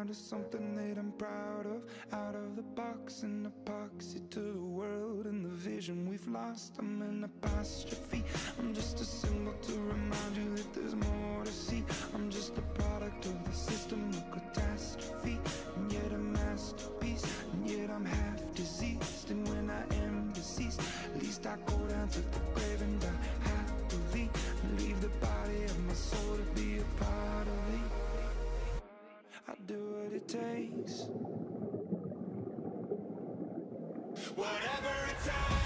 onto something that I'm proud of. Out of the box, an epoxy to the world and the vision we've lost. I'm an apostrophe. I'm just a symbol to remind you that there's more to see. I'm just a product of the system of catastrophe, and yet a masterpiece. And yet I'm half diseased, and when I am deceased, at least I go down to the grave and die happily. And leave the body of my soul to be a part of me. Whatever it takes.